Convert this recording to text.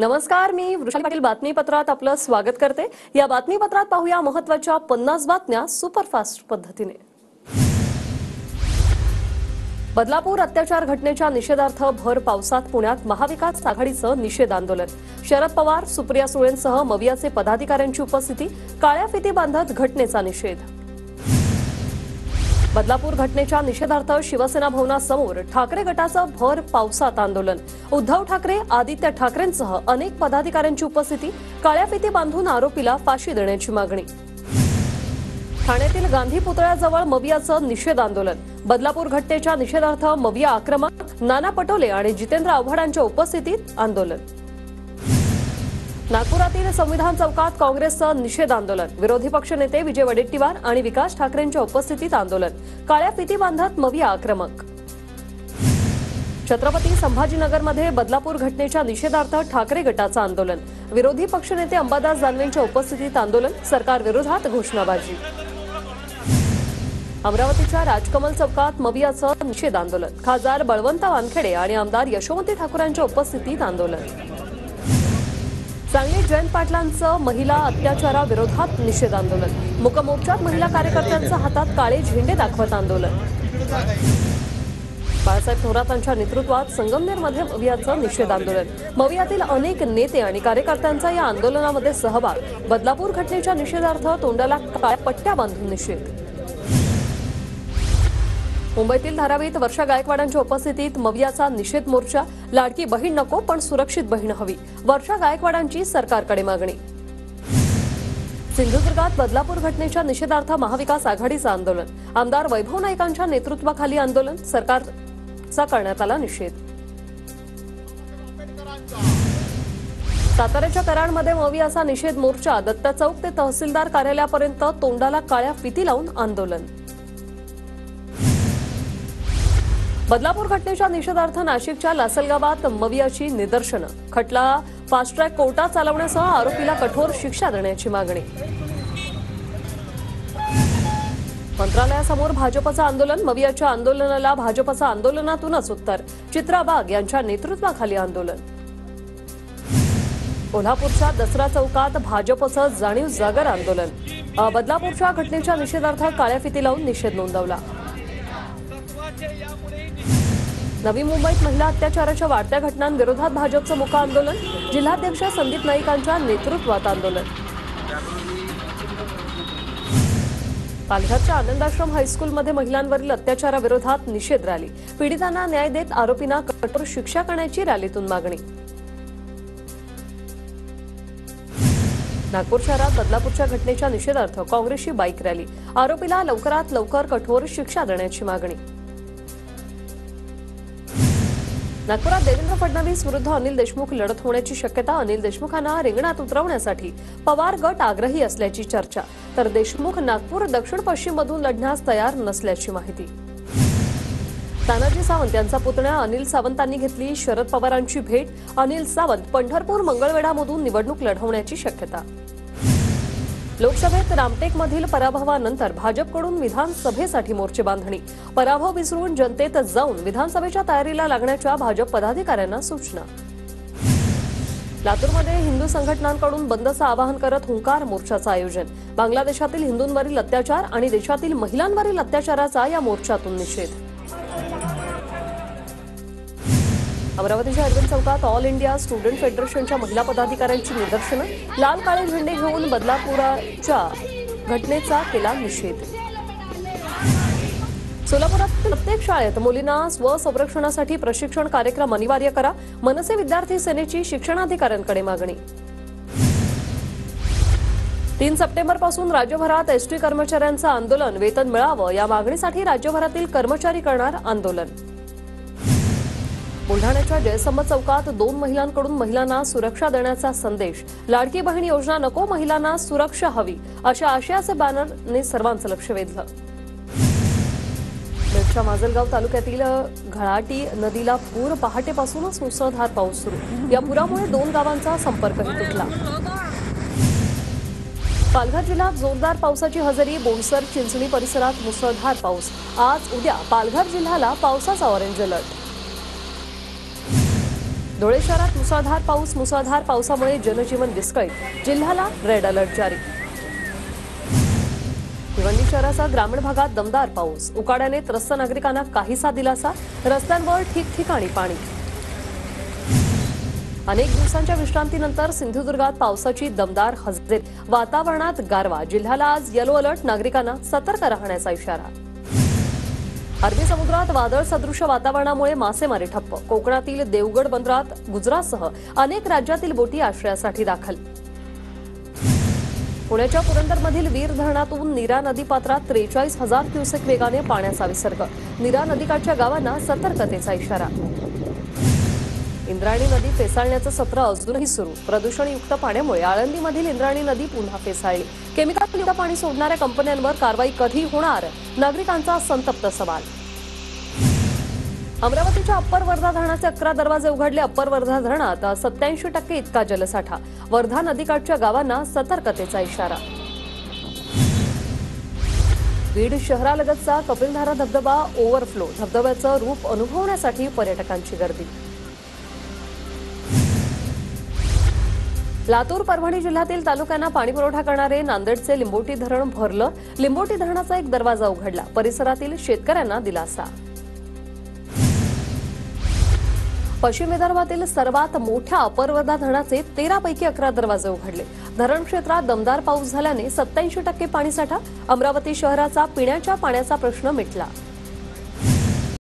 नमस्कार मी वृषाली पाटील बातमीपत्रात आपलं स्वागत करते. या बातमीपत्रात पाहूया महत्त्वाच्या पन्नास बातम्या सुपरफास्ट पद्धतीने. बदलापूर अत्याचार घटनेच्या निषेधार्थ भर पावसात पुण्यात महाविकास आघाडीचं निषेध आंदोलन. शरद पवार सुप्रिया सुळेंसह मवियाचे पदाधिकाऱ्यांची उपस्थिती काळ्या फिती बांधत घटनेचा निषेध. बदलापूर घटनेच्या निषेधार्थ शिवसेना भवनासमोर ठाकरे गटाचं भर पावसात आंदोलन. उद्धव ठाकरे आदित्य ठाकरेंसह अनेक पदाधिकाऱ्यांची उपस्थिती काळ्या फिती बांधून आरोपीला फाशी देण्याची मागणी. ठाण्यातील गांधी पुतळ्याजवळ मवियाचं निषेध आंदोलन. बदलापूर घटनेच्या निषेधार्थ मविया आक्रमक नाना पटोले आणि जितेंद्र आव्हाडांच्या उपस्थितीत आंदोलन. नागपुरातील संविधान चौकात काँग्रेसचं निषेध आंदोलन. विरोधी पक्षनेते विजय वडेट्टीवार आणि विकास ठाकरेंच्या उपस्थितीत आंदोलन. काळ्या फिती बांधत मविया आक्रमक. छत्रपती संभाजीनगरमध्ये बदलापूर घटनेच्या निषेधार्थ ठाकरे गटाचं आंदोलन. विरोधी पक्षनेते अंबादास दानवेंच्या उपस्थितीत आंदोलन सरकार विरोधात घोषणाबाजी. अमरावतीच्या राजकमल चौकात मवियाचं निषेध आंदोलन. खासदार बळवंत वानखेडे आणि आमदार यशोमती ठाकूरांच्या उपस्थितीत आंदोलन. सांगलीत जयंत पाटलांचं महिला अत्याचाराविरोधात निषेध आंदोलन. मुकमोर्चात महिला कार्यकर्त्यांच्या हातात काळे झेंडे दाखवत आंदोलन. बाळासाहेब थोरातांच्या नेतृत्वात संगमनेरमध्ये मवियाचं निषेध आंदोलन. मवियातील अनेक नेते आणि कार्यकर्त्यांचा या आंदोलनामध्ये सहभाग. बदलापूर घटनेच्या निषेधार्थ तोंडाला काळ्या पट्ट्या बांधून निषेध. मुंबईतील धारावीत वर्षा गायकवाडांच्या उपस्थितीत मवियाचा निषेध मोर्चा. लाडकी बहीण नको पण सुरक्षित बहीण हवी. वर्षा गायकवाडांची सरकारकडे मागणी. सिंधुदुर्गात बदलापूर घटनेच्या निषेधार्थ महाविकास आघाडीचं आंदोलन. आमदार वैभव नाईकांच्या नेतृत्वाखाली आंदोलन. सरकारचा करण्यात आला निषेध. साताऱ्याच्या कराडमध्ये मवियाचा निषेध मोर्चा. दत्ता चौक ते तहसीलदार कार्यालयापर्यंत तोंडाला काळ्या फिती लावून आंदोलन. बदलापूर घटनेच्या निषेधार्थ नाशिकच्या लासलगावात मवियाची निदर्शनं. खटला फास्ट ट्रॅक कोर्टात चालवण्यासह आरोपीला कठोर शिक्षा देण्याची मागणी. मंत्रालयासमोर भाजपचं आंदोलन मवियाच्या आंदोलनाला भाजपचं आंदोलनातूनच उत्तर. चित्रा वाघ यांच्या नेतृत्वाखाली आंदोलन. कोल्हापूरच्या दसरा चौकात भाजपचं जाणीव जागर आंदोलन. बदलापूरच्या घटनेच्या निषेधार्थ काळ्या फिती लावून निषेध नोंदवला. नवी मुंबईत महिला अत्याचाराच्या वाढत्या घटनांविरोधात भाजपचं मुख आंदोलन जिल्हाध्यक्ष संदीप नाईकांच्या नेतृत्वात आंदोलन. पालघरच्या आनंदाश्रम हायस्कूलमध्ये महिलांवरील अत्याचाराविरोधात निषेध रॅली. पीडितांना न्याय देत आरोपींना कठोर शिक्षा करण्याची रॅलीतून मागणी. नागपूर शहरात बदलापूरच्या घटनेच्या निषेधार्थ काँग्रेसची बाईक रॅली. आरोपीला लवकरात लवकर कठोर शिक्षा देण्याची मागणी. नागपुरात देवेंद्र फडणवीस विरुद्ध अनिल देशमुख लढत होण्याची शक्यता अनिल देशमुखांना रिंगणात उतरवण्यासाठी पवार गट आग्रही असल्याची चर्चा. तर देशमुख नागपूर दक्षिण पश्चिम मधून लढण्यास तयार नसल्याची माहिती. तानाजी सावंत यांचा पुतण्या अनिल सावंतांनी घेतली शरद पवारांची भेट. अनिल सावंत पंढरपूर मंगळवेढामधून निवडणूक लढवण्याची शक्यता. लोकसभेत रामटेकमधील पराभवानंतर भाजपकडून विधानसभेसाठी मोर्चे बांधणी. पराभव विसरून जनतेत जाऊन विधानसभेच्या तयारीला लागण्याच्या भाजप पदाधिकाऱ्यांना सूचना. लातूरमध्ये हिंदू संघटनांकडून बंदचं आवाहन करत हुंकार मोर्चाचं आयोजन. बांगलादेशातील हिंदूंवरील अत्याचार आणि देशातील महिलांवरील अत्याचाराचा या मोर्चातून निषेध. अमरावतीच्या अरविंद चौकात ऑल इंडिया स्टुडंट फेडरेशनच्या महिला पदाधिकाऱ्यांची निदर्शनं लाल काळे झेंडे घेऊन बदलापुराच्या घटनेचा केला निषेध. सोलापुरात प्रत्येक शाळेत मुलींना स्वसंरक्षणासाठी प्रशिक्षण कार्यक्रम अनिवार्य करा मनसे विद्यार्थी सेनेची शिक्षणाधिकाऱ्यांकडे मागणी. तीन सप्टेंबरपासून राज्यभरात एसटी कर्मचाऱ्यांचं आंदोलन वेतन मिळावं या मागणीसाठी राज्यभरातील कर्मचारी करणार आंदोलन. बुलढाण्याच्या जयसंबत चौकात दोन महिलांकडून महिलांना सुरक्षा देण्याचा संदेश. लाडकी बहीण योजना नको महिलांना सुरक्षा हवी अशा आशयाचे बॅनरने सर्वांचं लक्ष वेधलं. बीडच्या माजलगाव तालुक्यातील घळाटी नदीला पूर पहाटेपासूनच मुसळधार पाऊस सुरू. या पुरामुळे दोन गावांचा संपर्कही तुटला. पालघर जिल्ह्यात जोरदार पावसाची हजेरी बोनसर चिंचणी परिसरात मुसळधार पाऊस. आज उद्या पालघर जिल्ह्याला पावसाचा ऑरेंज अलर्ट धुळे शहरात मुसळधार पाऊस मुसळधार पावसामुळे जनजीवन विस्कळीत. जिल्ह्याला रेड अलर्ट जारी. भिवंडी शहरासह ग्रामीण भागात दमदार पाऊस. उकाड्याने त्रस्त नागरिकांना काहीसा दिलासा. रस्त्यांवर ठिकठिकाणी पाणी. अनेक दिवसांच्या विश्रांतीनंतर सिंधुदुर्गात पावसाची दमदार हजेरी. वातावरणात गारवा. जिल्ह्याला आज येलो अलर्ट नागरिकांना सतर्क राहण्याचा इशारा. अरबी समुद्रात वादळ सदृश वातावरणामुळे मासेमारी ठप्प. कोकणातील देवगड बंदरात गुजरातसह अनेक राज्यातील बोटी आश्रयासाठी दाखल. पुण्याच्या पुरंदरमधील वीर धरणातून नीरा नदी पात्रात त्रेचाळीस हजार क्युसेक वेगाने पाण्याचा विसर्ग. नीरा नदीकाठच्या गावांना सतर्कतेचा इशारा. इंद्रायणी नदी फेसाळण्याचं सत्र अजूनही सुरू. प्रदूषणयुक्त पाण्यामुळे आळंदीमधील इंद्रायणी नदी पुन्हा फेसाळली. केमिकलयुक्त पाणी सोडणाऱ्या कंपन्यांवर कारवाई कधी होणार? नागरिकांचा संतप्त सवाल. अमरावतीच्या अप्पर वर्धा धरणाचे अकरा दरवाजे उघडले. अप्पर वर्धा धरणात सत्याऐंशी टक्के इतका जलसाठा. वर्धा नदीकाठच्या गावांना सतर्कतेचा इशारा. बीड शहरालगतचा कपिलधारा धबधबा ओव्हरफ्लो. धबधब्याचं रूप अनुभवण्यासाठी पर्यटकांची गर्दी. लातूर परभणी जिल्ह्यातील तालुक्यांना पाणीपुरवठा करणारे नांदेडचे लिंबोटी धरण भरलं. लिंबोटी धरणाचा एक दरवाजा उघडला. परिसरातील शेतकऱ्यांना दिलासा. पश्चिम विदर्भातील सर्वात मोठ्या अपरवर्धा धरणाचे तेरा पैकी अकरा दरवाजे उघडले. धरण क्षेत्रात दमदार पाऊस झाल्याने सत्याऐंशी टक्के पाणीसाठा अमरावती शहराचा पिण्याच्या पाण्याचा प्रश्न मिटला.